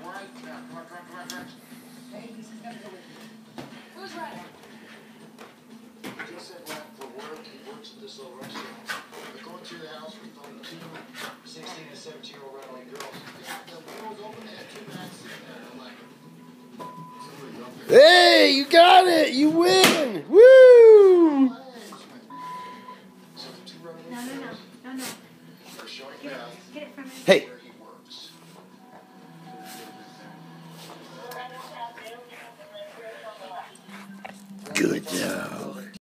right. Who's right? For work. He works at this little restaurant. We're going to the house. We found two 16 and 17 year old runaway girls. The door was open. They had two bags sitting there. I'm like, somebody up there. Hey, you got it! You win! Woo! So the two runaway No, no, no, no, no. Get it, get it from. Hey, good now.